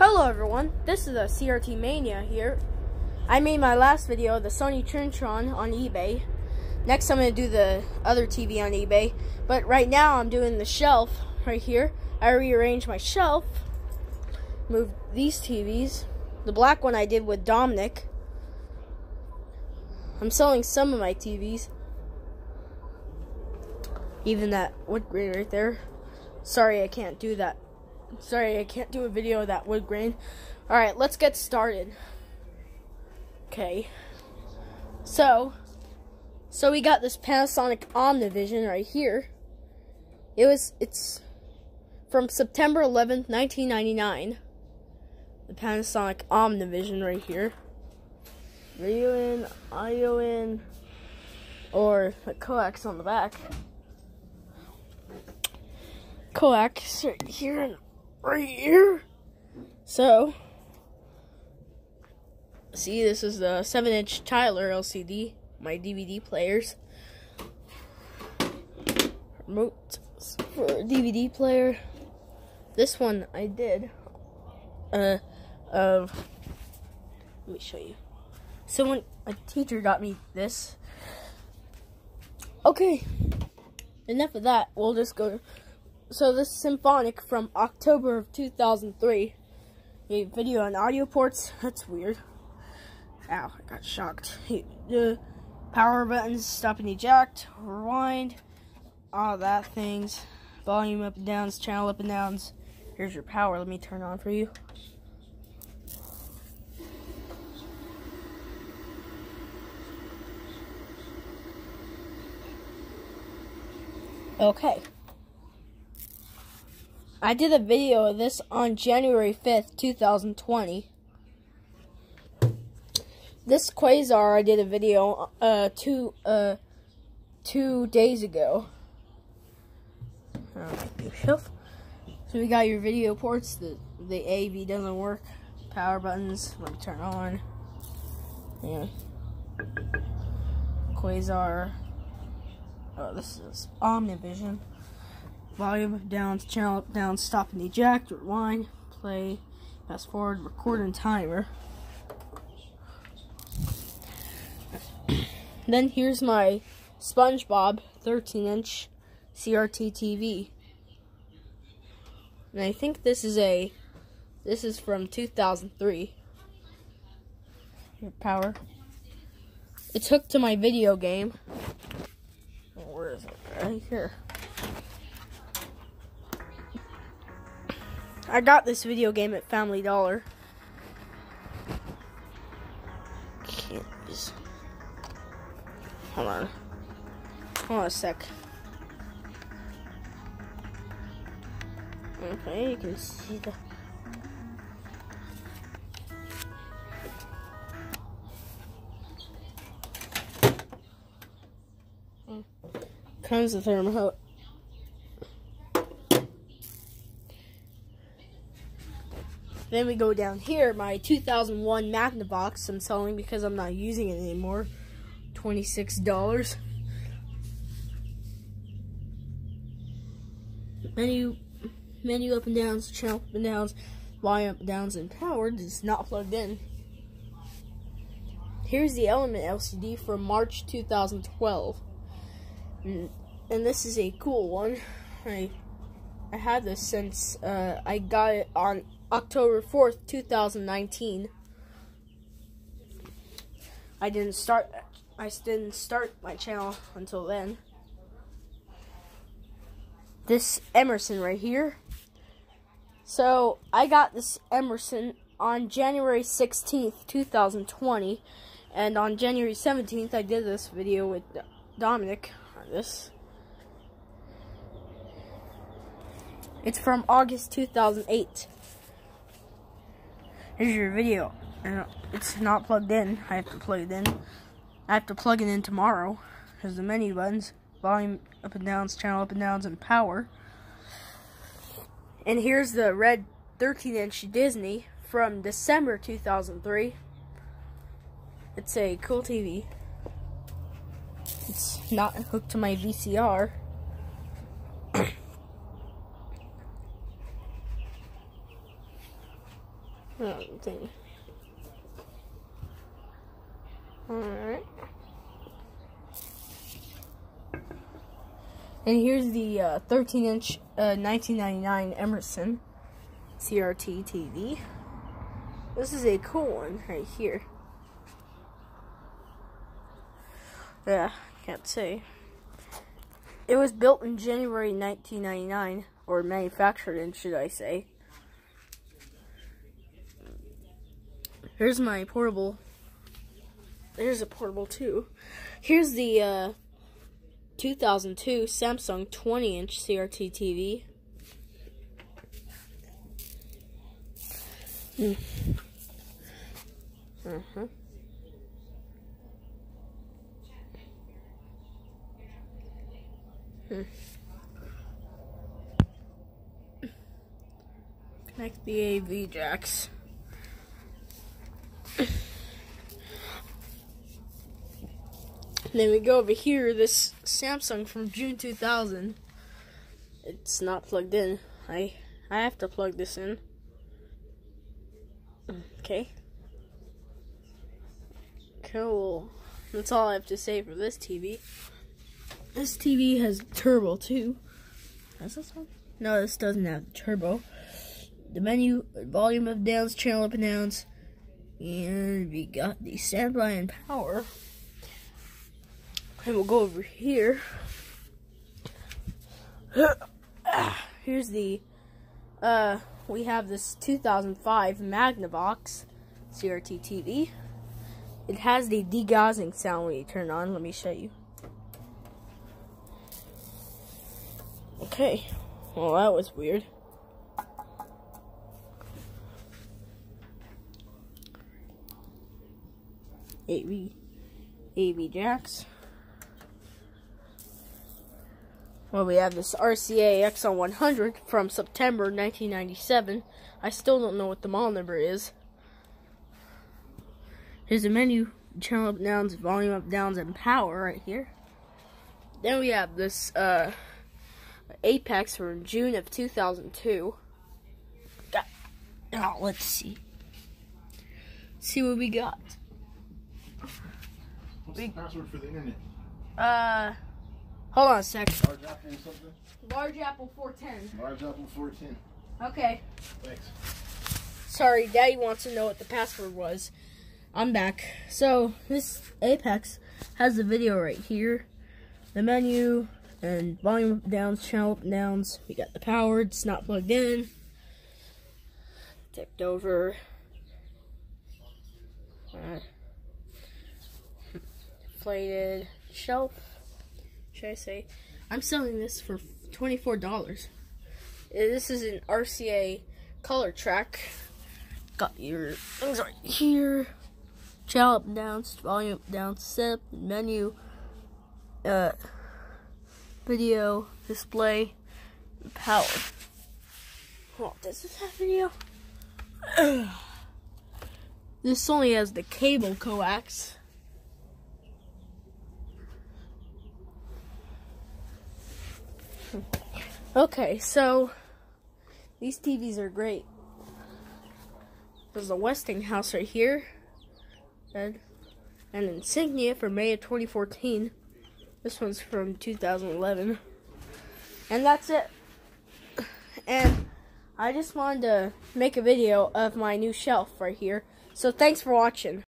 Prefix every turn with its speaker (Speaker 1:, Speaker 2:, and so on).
Speaker 1: Hello everyone, this is a CRT Mania here. I made my last video, the Sony Trinitron on eBay. Next I'm going to do the other TV on eBay. But right now I'm doing the shelf right here. I rearranged my shelf. Moved these TVs. The black one I did with Dominic. I'm selling some of my TVs. Even that wood grain right there. Sorry I can't do that Sorry, I can't do a video of that wood grain. Alright, let's get started. Okay. So, so we got this Panasonic Omnivision right here. It was, it's from September 11th, 1999. The Panasonic Omnivision right here. Video in, in, or a coax on the back. Coax right here right here. So, see, this is the 7 inch Tyler LCD, my DVD players. Remote for DVD player. This one I did. Uh, of. Let me show you. Someone, a teacher got me this. Okay. Enough of that. We'll just go so this symphonic from October of 2003. A video and audio ports. That's weird. Ow, I got shocked. The power buttons, stop and eject, rewind, all that things. Volume up and downs, channel up and downs. Here's your power. Let me turn on for you. Okay. I did a video of this on January 5th, 2020. This Quasar I did a video uh two uh two days ago. So we got your video ports, the the AV doesn't work. Power buttons, me turn on. Yeah. Quasar. Oh, this is Omnivision volume down, channel down, stop and eject, rewind, play, fast forward, record and timer. then here's my SpongeBob 13 inch CRT TV. And I think this is a, this is from 2003. Your power. It's hooked to my video game. Where is it? Right here. I got this video game at Family Dollar. Can't just... Hold on. Hold on a sec. Okay, you can see the... Mm. Comes the thermal Then we go down here, my 2001 Magnavox I'm selling because I'm not using it anymore. $26. Menu, menu up and downs, channel up and downs, volume up and downs, and power is not plugged in. Here's the Element LCD from March 2012. And, and this is a cool one. I I had this since uh, I got it on October 4th, 2019. I didn't start I didn't start my channel until then. This Emerson right here. So, I got this Emerson on January 16th, 2020. And on January 17th, I did this video with Dominic on this. It's from August 2008. Here's your video. And It's not plugged in. I have to plug it in. I have to plug it in tomorrow. Here's the menu buttons. Volume up and downs, channel up and downs, and power. And here's the red 13-inch Disney from December 2003. It's a cool TV. It's not hooked to my VCR. Alright. And here's the uh, 13 inch uh, 1999 Emerson CRT TV. This is a cool one right here. Yeah, can't say. It was built in January 1999, or manufactured in, should I say. Here's my portable. There's a portable too. Here's the uh, 2002 Samsung 20 inch CRT TV. Mm. Uh huh. Hmm. Connect the AV jacks. Then we go over here, this Samsung from June 2000. It's not plugged in. I I have to plug this in. Okay. Cool. That's all I have to say for this TV. This TV has turbo too. Has this one? No, this doesn't have turbo. The menu, volume of downs, channel up and downs, and we got the standby and power. And we'll go over here. Here's the, uh, we have this 2005 Magnavox CRT TV. It has the degaussing sound when you turn on. Let me show you. Okay. Well, that was weird. AV, AV jacks. Well, we have this RCA Exxon 100 from September 1997. I still don't know what the model number is. Here's the menu, channel up, downs, volume up, downs, and power right here. Then we have this uh, Apex from June of 2002. Got, oh, let's see. see what we got.
Speaker 2: What's the password for the internet?
Speaker 1: Uh, hold on a sec.
Speaker 2: Large Apple or something?
Speaker 1: Large Apple 410.
Speaker 2: Large Apple 410.
Speaker 1: Okay.
Speaker 2: Thanks.
Speaker 1: Sorry, Daddy wants to know what the password was. I'm back. So, this Apex has the video right here. The menu and volume up, downs, channel up, downs. We got the power, it's not plugged in. Tipped over. Inflated shelf. Should I say? I'm selling this for $24. Uh, This is an RCA ColorTrak. Got your things right here. Channel up down, volume down, set menu, uh, video, display, power. Oh, does this have video? this only has the cable coax. Okay, so these TVs are great. There's a Westinghouse right here. And an insignia from May of 2014. This one's from 2011. And that's it. And I just wanted to make a video of my new shelf right here. So thanks for watching.